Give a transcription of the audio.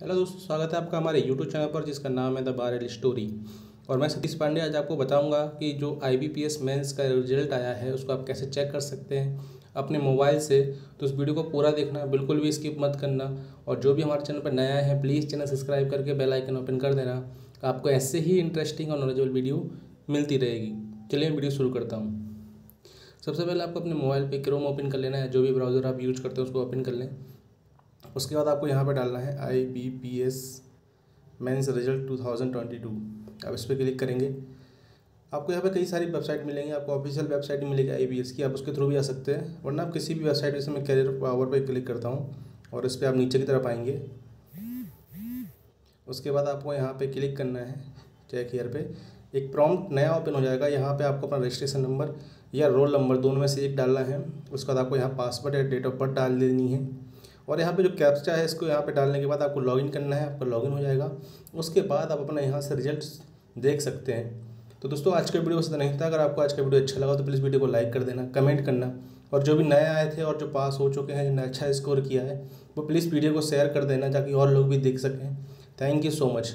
Hello दोस्तों, स्वागत है आपका हमारे यूट्यूब चैनल पर, जिसका नाम है द बारेल स्टोरी। और मैं सतीश पांडे, आज आपको बताऊँगा कि जो I B P S mains का रिज़ल्ट आया है, उसको आप कैसे चेक कर सकते हैं अपने मोबाइल से। तो उस वीडियो को पूरा देखना, बिल्कुल भी स्किप मत करना। और जो भी हमारे चैनल पर नया है प्लीज़ चैनल सब्सक्राइब करके बेल आइकन ओपन कर देना। आपको ऐसे ही इंटरेस्टिंग और नॉलेजेबल वीडियो मिलती रहेगी। चलिए वीडियो शुरू करता हूँ। सबसे पहले आपको अपने मोबाइल पे क्रोम ओपन कर लेना है। जो भी ब्राउज़र आप यूज़ करते हैं, उसको ओपन कर लें। उसके बाद आपको यहाँ पर डालना है I B P S mains result two thousand twenty two आप इस पर क्लिक करेंगे। आपको यहाँ पे कई सारी वेबसाइट मिलेंगी। आपको ऑफिशियल वेबसाइट भी मिलेगी आई की। आप उसके थ्रू भी आ सकते हैं। वरना आप किसी भी वेबसाइट जैसे मैं कैरियर पावर पर क्लिक करता हूँ और इस पर आप नीचे की तरफ़ आएँगे। उसके बाद आपको यहाँ पे क्लिक करना है चेक हेयर पे। एक प्रॉम्प्ट नया ओपन हो जाएगा। यहाँ पे आपको अपना रजिस्ट्रेशन नंबर या रोल नंबर दोनों में से एक डालना है। उसके बाद आपको यहाँ पासवर्ड या डेट ऑफ़ बर्थ डाल देनी है। और यहाँ पे जो कैप्चा है इसको यहाँ पे डालने के बाद आपको लॉगिन करना है, आपका लॉगिन हो जाएगा। उसके बाद आप अपना यहाँ से रिज़ल्ट देख सकते हैं। तो दोस्तों, आज का वीडियो बस नहीं था। अगर आपको आज का वीडियो अच्छा लगा तो प्लीज़ वीडियो को लाइक कर देना कमेंट करना। और जो भी नए आए थे और जो पास हो चुके हैं, जिन्होंने अच्छा स्कोर किया है, वो प्लीज़ वीडियो को शेयर कर देना ताकि और लोग भी देख सकें। Thank you so much